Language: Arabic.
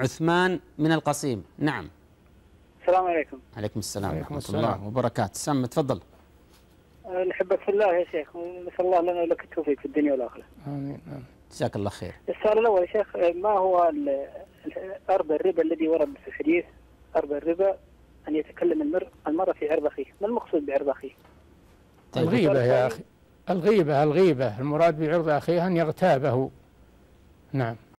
عثمان من القصيم. نعم. السلام عليكم. عليكم السلام عليكم ورحمة السلام. الله وبركاته. سم تفضل. أه، نحبك في الله يا شيخ نسأل الله لنا ولك التوفيق في الدنيا والآخرة. آمين آمين. جزاك الله خير. السؤال الأول يا شيخ ما هو أربع الربا الذي ورد في الحديث؟ أربع الربا أن يتكلم المرء المرء في عرض أخيه، ما المقصود بعرض أخيه؟ طيب الغيبة يا أخي. الغيبة الغيبة. المراد بعرض أخيه أن يغتابه. نعم.